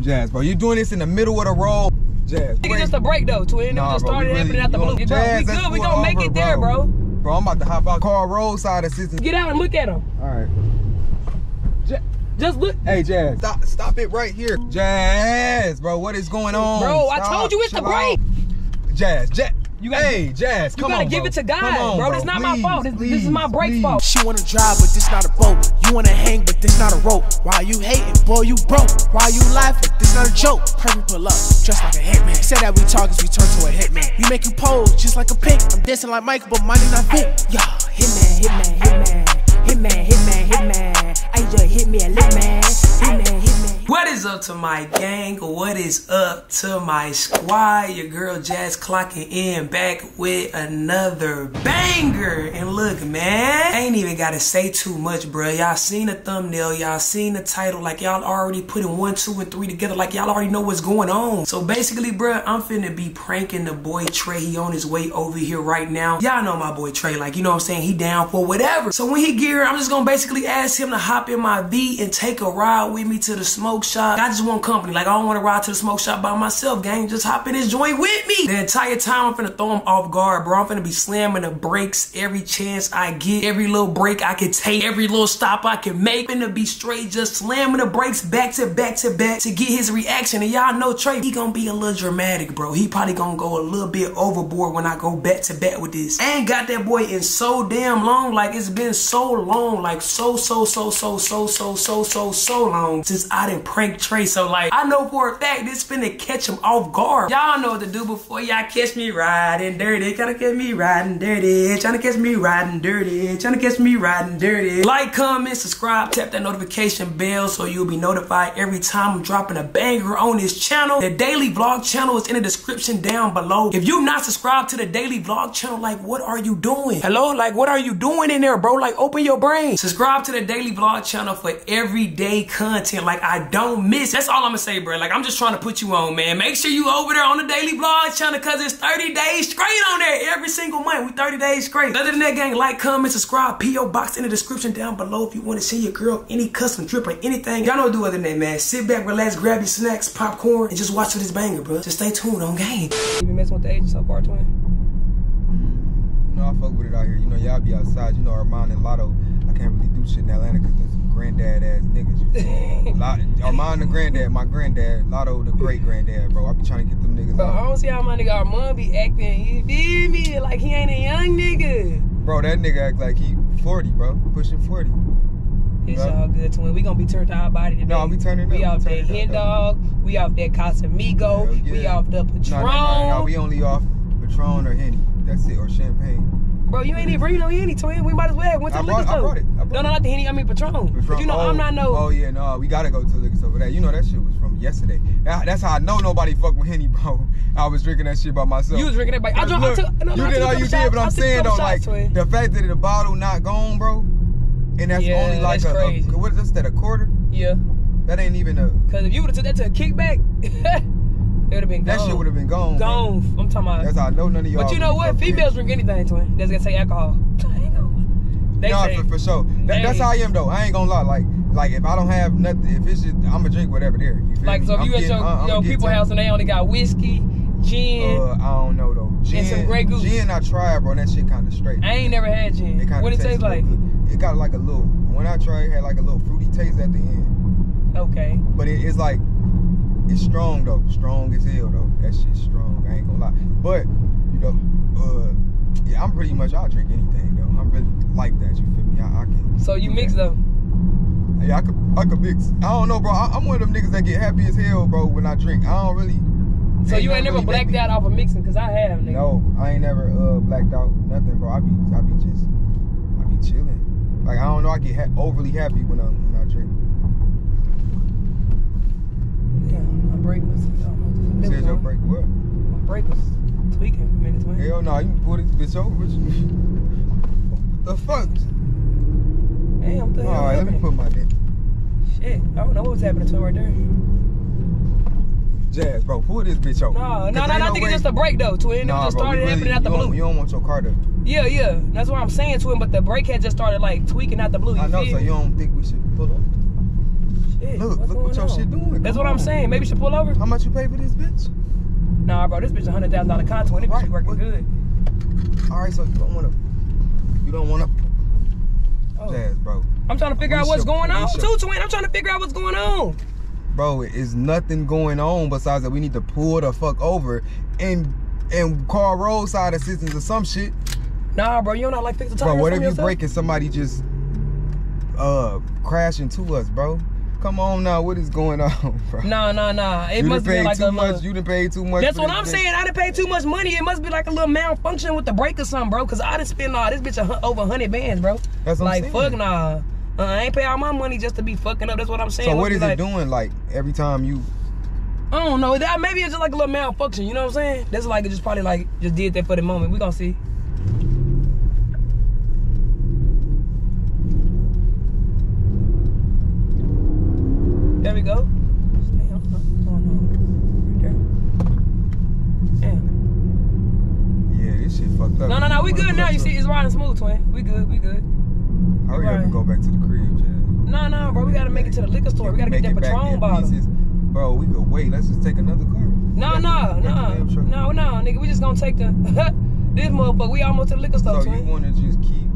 Jazz, bro, you doing this in the middle of the road. Jazz. Nigga, just a brake though, twin. Nah, just started really- happening out the blue. don't- Bro, we Jazz, good. We gonna make over, it there, bro. Bro, I'm about to hop out. Car roadside assistance. Get out and look at him. All right. Just look. Hey, Jazz, stop, stop it right here. Jazz, bro, what is going on? Bro, I told you it's the chill out. Jazz, Jazz. You gotta- hey, Jazz, You gotta on, give bro. it to God, on, bro. This not my fault. This, this is my brake please. fault. She wanna drive, but this not a boat. You wanna hang, but this not a rope. Why you hating, boy? You broke. Why you laughing? This not a joke. Perfect pull up, just like a hitman. Said that we talk as we turn to a hitman. We make you pose just like a pink. I'm dancing like Michael, but mine is not fit. Yo, hitman, hitman, hitman, hitman, hitman, hitman. I just hit me a lit man. Hitman, hitman. What is up to my gang? What is up to my squad? Your girl Jazz clocking in back with another banger. And look, man, I ain't even gotta say too much, bruh. Y'all seen the thumbnail, y'all seen the title, like y'all already putting one, two, and three together, like y'all already know what's going on. So basically, bruh, I'm finna be pranking the boy Trey. He on his way over here right now. Y'all know my boy Trey, like you know what I'm saying? He down for whatever. So when he gear, I'm just gonna basically ask him to hop in my V and take a ride with me to the smoke shop. I just want company. Like I don't want to ride to the smoke shop by myself, gang. Just hop in this joint with me. The entire time I'm finna throw him off guard, bro. I'm finna be slamming the brakes every chance I get, every little break I can take, every little stop I can make. Finna be straight, just slamming the brakes back to back to back to get his reaction. And y'all know Trey, he gonna be a little dramatic, bro. He probably gonna go a little bit overboard when I go back to back with this. I ain't got that boy in so damn long. Like it's been so long, like so so so so so so so so so long since I didn't prank Trey. So like I know for a fact this finna catch him off guard. Y'all know what to do before y'all catch me riding dirty. Trying to catch me riding dirty. Tryna catch me riding dirty. Tryna catch me riding dirty. Like, comment, subscribe, tap that notification bell so you'll be notified every time I'm dropping a banger on this channel. The daily vlog channel is in the description down below. If you're not subscribed to the daily vlog channel, like what are you doing? Hello? Like what are you doing in there, bro? Like open your brain. Subscribe to the daily vlog channel for everyday content. Like I don't miss. That's all I'm gonna say, bro. Like I'm just trying to put you on, man. Make sure you over there on the daily vlog channel because it's 30 days straight on there every single month. We 30 days straight. Other than that, gang, like, comment, subscribe, PO box in the description down below if you want to send your girl any custom drip or anything. Y'all know what to do other than that, man. Sit back, relax, grab your snacks, popcorn, and just watch for this banger, bro. Just stay tuned on game. You been messing with the agent so far, twin? You know, I fuck with it out here. You know, y'all be outside. You know, Armon and Lotto, I can't really do shit in Atlanta because there's some granddad ass niggas. You feel Armon the granddad, my granddad, Lotto the great granddad, bro. I be trying to get them niggas But I don't see how my nigga Armon be acting. You feel me? Like he ain't a young nigga. Bro, that nigga act like he 40, bro. Pushing 40. It's all good, twin. We gonna be turned to our body today. No, we turning We up, off we that turning hen dog. We off that Casamigo. Hell We off the Patron. No, no, no, no, we only off Patron or Henny. That's it, or champagne. Bro, you ain't even bring no Henny, twin. We might as well have went to I the liquor I store. brought it. I brought no, no, not the Henny. I mean Patron. You know, oh, I'm not no. Oh yeah, no, we gotta go to the liquor store for that. You know that shit was from yesterday. That's how I know nobody fuck with Henny, bro. I was drinking that shit by myself. You was drinking that. By, I, Cause drank, I took. No, you I did all you shots. did, but I I'm saying though, couple like shots, twin. the fact that the bottle not gone, bro, and that's Yeah, only like that's a, a what is this? That a quarter? Yeah, That ain't even a. because if you would have took that to a kickback, it would have been gone. That shit would have been gone. gone. I'm talking about. That's how I know none of y'all. But you know what? Females drink anything, twin. That's gonna say alcohol. they no, say, for, for sure. That, that's how I am though. I ain't gonna lie. Like, like if I don't have nothing, if it's just, I'ma drink whatever there. You feel like me? so if I'm you at your, I- I'ma your people house and they only got whiskey, gin. Uh, I don't know though. Gin, some Grey Goose. Gin, I tried, bro. and That shit kind of straight. I ain't never had gin. It what it taste like? It got like a little. When I tried, it had like a little fruity taste at the end. Okay. But it, it's like, it's strong though. Strong as hell though. That shit's strong. I ain't gonna lie. But you know, uh, yeah, I'm pretty much. I'll drink anything though. I'm really like that. You feel me? I, I can. So you mix that. them. Yeah, I could, I could mix. I don't know, bro. I, I'm one of them niggas that get happy as hell, bro, when I drink. I don't really. So you ain't never really blacked out off of mixing, cause I have, nigga. No, I ain't never uh blacked out nothing, bro. I be, I be just, I be chilling. Like I don't know, I get ha- overly happy when I when I drink. Yeah, brake was. I don't know, just Said your brake what? My brake was tweaking a minute, twin. Hell no, you can pull this bitch over. what the fuck? Damn, the hell All right, let me happening? put my dick. Shit, I don't know what was happening to him right there. Jazz, bro, pull this bitch over. No, no, 'Cause no, no, I think it's just a brake though, twin. It Nah, just bro, started really, happening out the blue. you don't want your car to. Yeah, yeah. That's what I'm saying to him, but the brake had just started like tweaking out the blue. I know, feel so you don't think we should pull up? Shit. Look, what's look what your on? shit doing. That's Come what I'm on. saying. Maybe you should pull over. How much you pay for this bitch? Nah, bro, this bitch a hundred thousand dollar contour. This bitch Right, working what- good. All right, so you don't wanna, you don't wanna, Oh. jazz, bro. I'm trying to figure We out what's should- going on should- too, twin. I'm trying to figure out what's going on. Bro, it's nothing going on besides that we need to pull the fuck over and and call roadside assistance or some shit. Nah, bro, you don't know like fix the tires Bro, what if you yourself? brake and somebody just uh crash into us, bro? Come on now, what is going on, bro? Nah, nah, nah. It you must be like too a much. little- You done paid too much. That's what I'm bitch. saying. I done paid too much money. It must be like a little malfunction with the brake or something, bro. Cause I done spent all this bitch a, over hundred bands, bro. That's what I'm like saying. fuck nah. Uh, I ain't pay all my money just to be fucking up. That's what I'm saying. So what is like, it doing? Like every time you, I don't know. That maybe it's just like a little malfunction. You know what I'm saying? That's like it just probably like just did that for the moment. We gonna see. There we go. Damn, what's going on? Right there. Damn. yeah, this shit fucked up. No, no, no. We wanna good pull now. up You to- see, it's riding smooth, twin. We good. We good. Hurry up right. and go back to the crib. No, no, bro. We gotta make it to the liquor store. We gotta get that Patron bottle. Bro, we could wait. Let's just take another car. No, no, to- back to no, no, no, nigga. We just gonna take the this motherfucker. We almost to the liquor store, So you want to just keep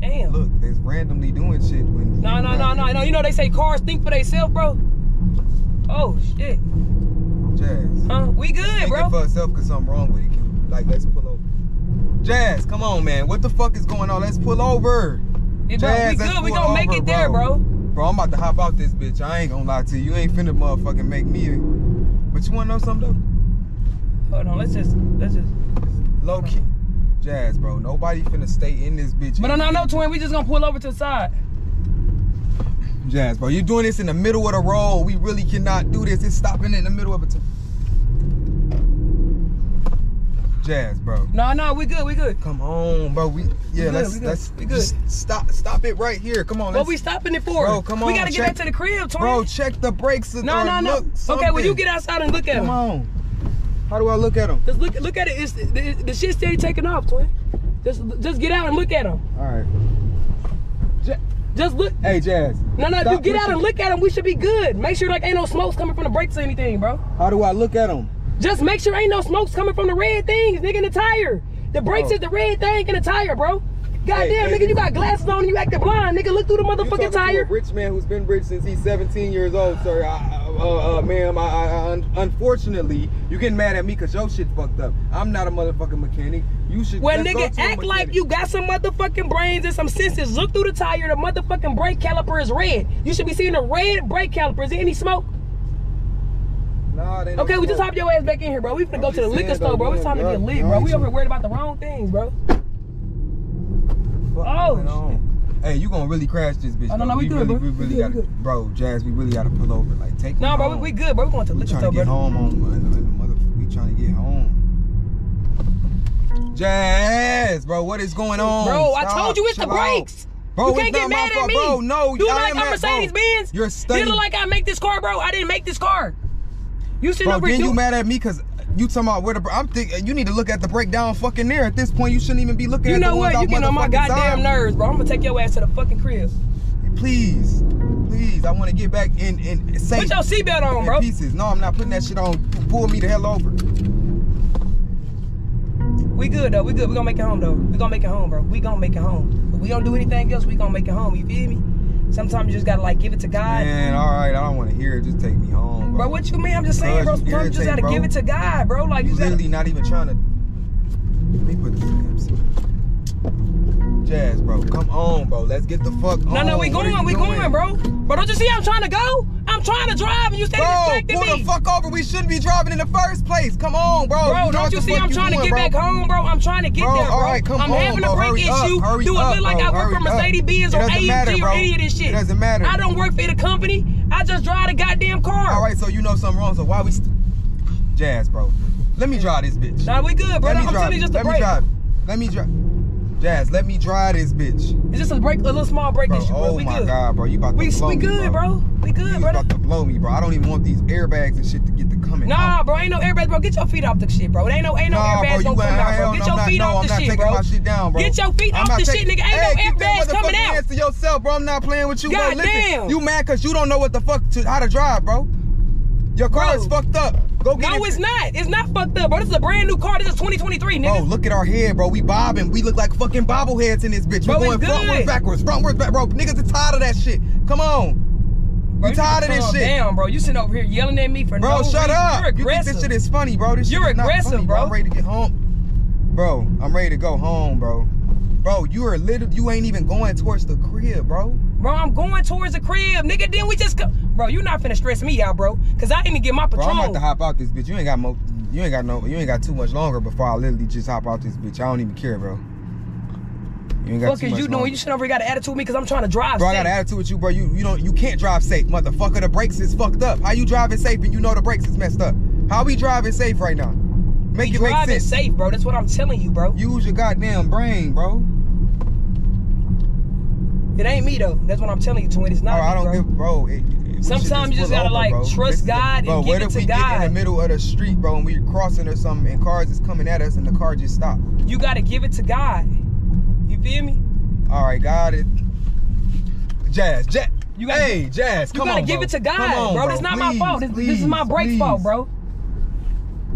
Damn. look? There's randomly doing shit when. No, no, no, no, no. You know they say cars think for themselves, bro. Oh shit. Jazz. Huh? We good, Thinking bro. for herself because something wrong with it. Like, let's pull over. Jazz, come on, man. What the fuck is going on? Let's pull over. Yeah, bro, Jazz, we good. We gonna make over, it there, bro. Bro, I'm about to hop out this bitch. I ain't gonna lie to you. You ain't finna motherfucking make me. But you wanna know something though? Hold on. Let's just, let's just. Low key. Jazz, bro. Nobody finna stay in this bitch. But no, no, no, twin. We just gonna pull over to the side. Jazz, bro. You're doing this in the middle of the road. We really cannot do this. It's stopping in the middle of it. Jazz, bro. No, no, we good. We good. Come on, bro. We yeah, good, let's we let's we good. stop stop it right here. Come on, What we stopping it for? Bro, come on. We gotta get back to the crib, twin. bro. Check the brakes. no, no, no. look, Okay, well you get outside and look at them. Come him. on. How do I look at them? Just look, look at it. It's, the, the shit steady taking off, twin. Just, just get out and look at them. All right. Just look. Hey, Jazz. No, no, you get out and look at them. We should be good. Make sure like ain't no smokes coming from the brakes or anything, bro. How do I look at him? Just make sure ain't no smokes coming from the red things, nigga, in the tire. The brakes Oh. is the red thing in the tire, bro. Goddamn, Hey, hey. nigga, you got glasses on and you acting blind, nigga. Look through the motherfucking tire. a rich man who's been rich since he's 17 years old, sir. I, I- uh, uh, ma'am, I, I, I, un- unfortunately, you getting mad at me because your shit fucked up. I'm not a motherfucking mechanic. You should. Well, nigga, act like you got some motherfucking brains and some senses. Look through the tire. The motherfucking brake caliper is red. You should be seeing the red brake caliper. Is there any smoke? Nah, Okay, we just hop your ass back in here, bro. We finna go to the liquor store, bro. It's time to get lit, bro. We over here worried about the wrong things, bro. Oh. Hey, you gonna really crash this bitch? Oh, no, bro. no, we good, really, bro. We We really good, gotta, bro, Jazz. We really gotta pull over. Like, take. No, me bro, we, we good, bro. We going to the We liquor store, to get bro. home the, mother. We trying to get home. Jazz, bro, what is going on? Bro, I told you it's the brekes. Bro, you can't get mad at me. bro. No, you I like I'm Mercedes bro. Benz. You're studying. it look like I make this car, bro? I didn't make this car. You sitting Bro, then you mad at me because you talking about where the I'm thinking you need to look at the breakdown fucking there. At this point, you shouldn't even be looking You at know what? You getting on my goddamn side. nerves, bro. I'm gonna take your ass to the fucking crib. Please, please, I want to get back in in safe. Put your seatbelt on, bro. pieces. No, I'm not putting that shit on. Pull me the hell over. We good though. We good. We gonna make it home though. We gonna make it home, bro. We gonna make it home. If we don't do anything else, we gonna make it home. You feel me? Sometimes you just gotta like give it to God. Man, all right, I don't want to hear it. Just take me home, bro. Bro, what you mean? I'm just saying, bro. Cuz you Sometimes you just gotta bro. give it to God, bro. Like You you gotta. literally not even trying to. Let me put this in MC. Jazz, bro, come on, bro. Let's get the fuck No, on. no, we going, we going, bro. Bro, don't you see I'm trying to go? Trying to drive and you stay Bro, distracting me. the fuck over. We shouldn't be driving in the first place. Come on, bro. Bro, know don't you see I'm you trying to get bro. back home, bro? I'm trying to get Bro, there, bro. all right, come I'm on, having bro. a brake Hurry up, issue. hurry Do it up, look like bro. I work for Mercedes Benz or matter, AMG or bro. any of this shit. It doesn't matter. I don't work for the company. I just drive the goddamn car. All right, so you know something wrong. So why we? Jazz, bro. Let me drive this bitch. Nah, we good, bro. Let me I'm drive. telling you just the Let me drive. Let me drive. Jazz, let me drive this bitch. It's just a brake, a little small brake Bro, issue, bro. oh we my good. god, bro. You about to We blow we me, good, bro. We You good, was brother. about to blow me, bro. I don't even want these airbags and shit to get to coming Nah, out. bro, ain't no airbags, bro. Get your feet off the shit, bro. It ain't no ain't no Nah, bro, airbags you gonna come out, bro. Get your feet off the shit, taking bro. my shit down, bro. Get your feet I'm off the taking- shit, nigga. Ain't hey, no airbags coming out. to yourself, bro. I'm not playing with you, bro. Listen, damn. you mad cause you don't know what the fuck to, how to drive, bro. Your car Bro. is fucked up. Go get No, it. No, it's not. It's not fucked up, bro. This is a brand new car. This is 2023, nigga. Bro, look at our head, bro. We bobbing. We look like fucking bobbleheads in this bitch. Bro, we going frontwards, backwards, frontwards, back. Bro, niggas are tired of that shit. Come on. Bro, you tired of this shit. Down, bro. You sitting over here yelling at me for Bro, no shut reason. up. You're You think this shit is funny, bro. This You're shit is not aggressive, funny, bro. I'm ready to get home. Bro, I'm ready to go home, bro. Bro, you are literally, you ain't even going towards the crib, bro. Bro, I'm going towards the crib, nigga. Then we just go. Bro, you not finna stress me out, bro. Cause I didn't get my patrol. Bro, I'm about to hop out this bitch. You ain't got mo you ain't got no you ain't got too much longer before I literally just hop out this bitch. I don't even care, bro. You ain't got Fuck too is much you doing? longer. You over here got an attitude with me because I'm trying to drive. Safe. Bro, I got safe. an attitude with you, bro. You you don't you can't drive safe, motherfucker. The brakes is fucked up. How you driving safe and you know the brakes is messed up? How we driving safe right now? Make We it make driving sense. safe, bro. That's what I'm telling you, bro. Use your goddamn brain, bro. It ain't me though. That's what I'm telling you, twin. It's not Bro, me, I don't bro. give, bro. It, it- Sometimes you just gotta, like, bro. trust This God and bro, give what it if to we get in the middle of the street, bro, and we crossing or something, and cars is coming at us, and the car just stopped? You gotta give it to God. You feel me? All right, God, it. Jazz, Jazz. You gotta- hey, Jazz, come on, You gotta on, give bro. it to God, on, bro. This not my fault. This, this is my please, brake please. fault, bro.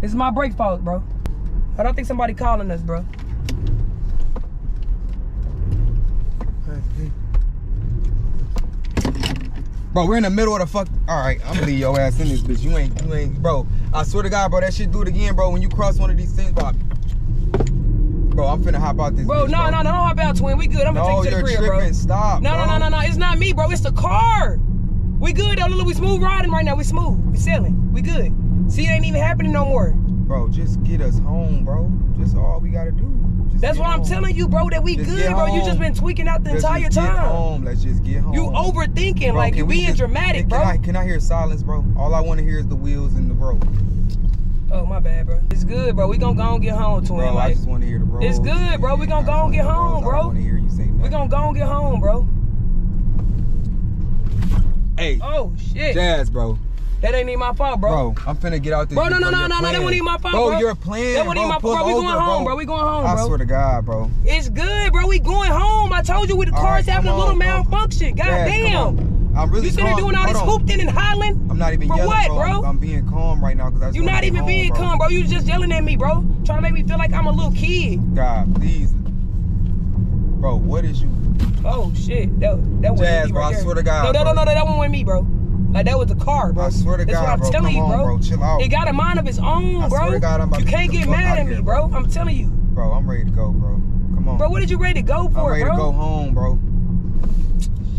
This is my brake fault, bro. I don't think somebody calling us, bro. Bro, we're in the middle of the fuck. All right, I'm gonna leave your ass in this bitch. You ain't, you ain't, bro. I swear to God, bro, that shit do it again, bro. When you cross one of these things, bro. Bro, I'm finna hop out this. Bro, bitch, no, no, no, don't hop out, twin. We good. I'm gonna No, take you to the crib, tripping. bro. Stop. No, no, bro. no, no, no. It's not me, bro. It's the car. We good though. Look, we smooth riding right now. We smooth. We selling. We good. See, it ain't even happening no more. Bro, just get us home, bro. Just all we gotta do. Just That's get why I'm telling you, bro, that we Just good, get bro. You just been tweaking out the Let's entire just Get time. home. Let's just get home. You overthinking, Bro, like you we being just- dramatic, can bro. I, can I hear silence, bro? All I want to hear is the wheels and the road. Oh my bad, bro. It's good, bro. We gonna go and get home, twin. Bro, I like just want to hear the road. It's good, bro. We gonna go and get home, bro. I want to hear you say nothing. we gonna go and get home, bro. Hey, Oh shit. Jazz, bro. That ain't even my fault, bro. Bro, I'm finna get out this. Bro, no, no, no, no, no, that wasn't even my fault, bro. bro. you're playing, That wasn't bro. even my fault. Bro, we going home, bro. We going home, bro. I swear to God, bro. It's good, bro. We going home. I told you with the car's having a little malfunction. God damn. I'm really You sitting there doing all this hooping and hollering? I'm not even For yelling, what, bro. bro? I'm, I'm being calm right now because I just You wanna not even home, being bro. calm, bro. You just yelling at me, bro. Trying to make me feel like I'm a little kid. God, please. Bro, what is you? Oh shit. That that was Jazz, me bro, I swear to God, No, no, no, no, no, that one with me, bro. Like that was the car, bro. I swear to That's God, what I'm bro. telling Come you, on, bro. bro. Chill out. It got a mind of its own, I bro. God, you can't get mad at me, here, bro. bro. I'm telling you. Bro, I'm ready to go, bro. Come on. Bro, what did you ready to go for, I'm ready bro? to go home, bro.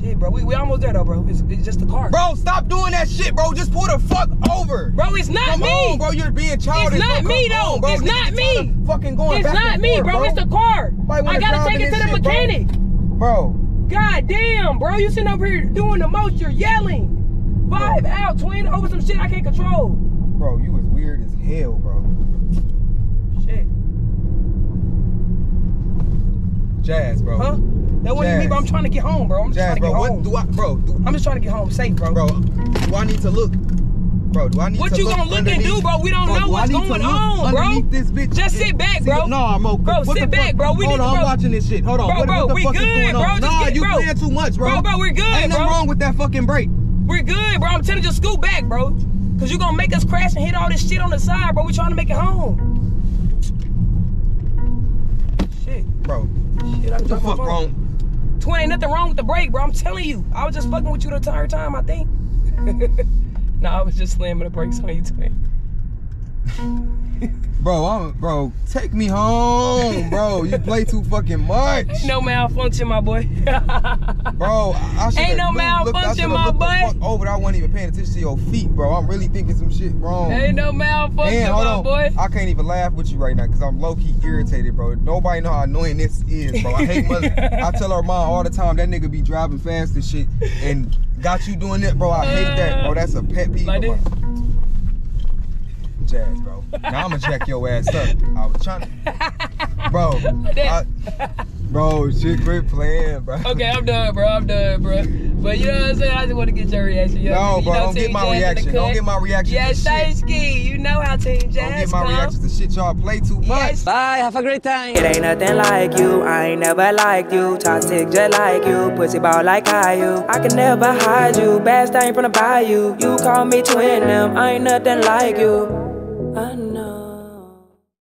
Shit, bro. We, we almost there though, bro. It's, it's just the car. Bro, stop doing that shit, bro. Just pull the fuck over. Bro, it's not Come me. on, bro. You're being childish. It's not bro. me, though. on, bro. It's Niggas not me. Fucking going It's not me, forth, bro. It's the car. I gotta take it to the mechanic. Bro, God damn, bro. You sitting over here doing the most. You're yelling. Five out, twin, over some shit I can't control. bro, you was weird as hell, bro. Shit. Jazz, bro. Huh? That wasn't me, bro. I'm trying to get home, bro. I'm just Jazz, trying to bro. get What home. do I, bro? Do, I'm just trying to get home safe, bro. bro, do I need to look? Bro, do I need What to you gonna look and do, bro? We don't know do what's going on, bro. This bitch? Just sit back, bro. See, no, I'm okay. Bro, What sit back, fuck? bro. We Hold need on, to- I'm watching this shit. Hold on. Bro, what, bro, what the we fuck is good, going bro. on? Just Nah, get- you bro. playing too much, bro. Bro, bro, we're good, Ain't nothing wrong with that fucking brake. We're good, bro. I'm telling you, just scoot back, bro. Cause you're gonna make us crash and hit all this shit on the side, bro. We trying to make it home. Shit. Bro, Shit, I what the fuck wrong? Twin, ain't nothing wrong with the brake, bro. I'm telling you. I was just fucking with you the entire time, I think. no, I was just slamming the brakes on you, twin. Bro, I'm, bro, take me home, bro. You play too fucking much. No malfunction, my boy. Bro, I should Ain't no malfunction, my looked boy. The fuck over, I wasn't even paying attention to your feet, bro. I'm really thinking some shit wrong. ain't no malfunction, And hold my on, boy. I can't even laugh with you right now because I'm low key irritated, bro. Nobody know how annoying this is, bro. I hate mother. I tell her mom all the time that nigga be driving fast and shit, and got you doing it, bro. I hate that, bro. That's a pet peeve. Like of this? mine. Jazz, bro. Now I'ma jack your ass up. I was trying to, bro. I, Bro, shit, quit playing, bro. Okay, I'm done, bro. I'm done, bro. But you know what I'm saying? I just want to get your reaction. You know, No, you bro, know don't get Team my Jazz in reaction. Don't get my reaction to Yes, shit. Shaysky, you know how Team Don't get my come. reactions to shit y'all play too much. Yes. Bye, have a great time. It ain't nothing like you, I ain't never liked you. Toxic just like you, pussy ball like I you. I can never hide you, bad thing from the bayou. You call me twin them, I ain't nothing like you. I know.